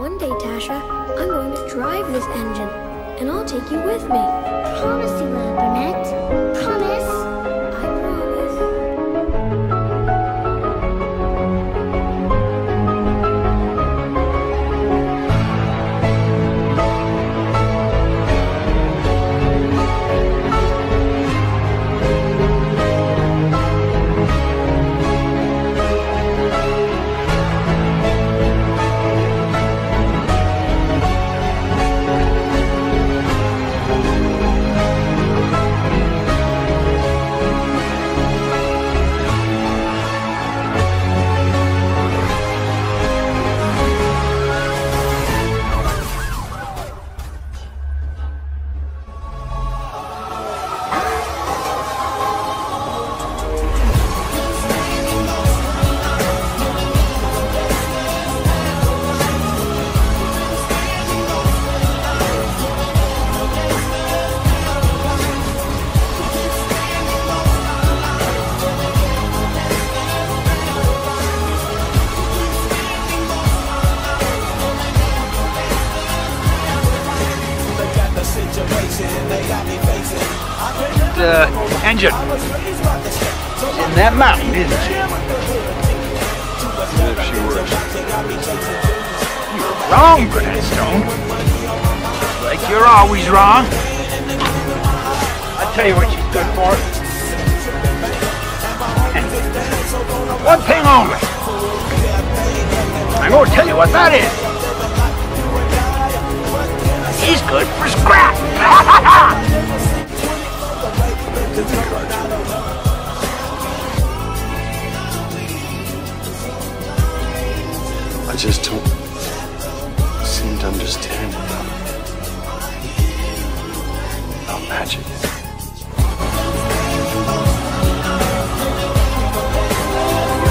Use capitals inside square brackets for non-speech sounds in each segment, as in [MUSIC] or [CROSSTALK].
One day, Tasha, I'm going to drive this engine, and I'll take you with me. Promise you will, Burnett. Promise. The engine. It's in that mountain, isn't she? If she works. You were wrong, Burnett Stone. Like you're always wrong. I'll tell you what she's good for. [LAUGHS] One thing only. I'm gonna tell you what that is. He's good for scrap. [LAUGHS] I just don't seem to understand about, about magic.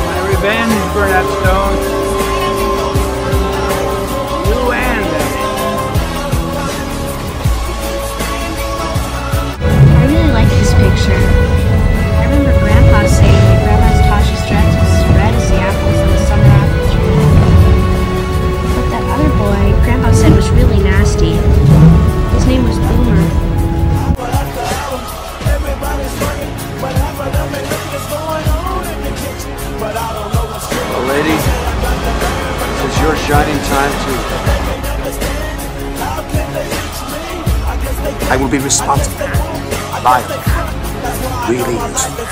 My revenge, Burnett Stone. Your shining time too. I will be responsible. Liable. Really useful.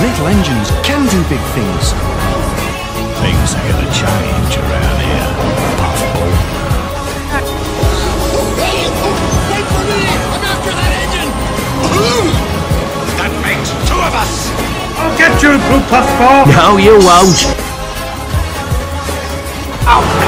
Little engines can do big things. Things are gonna change around here, You, Blue Puffball. No, you won't. Burnett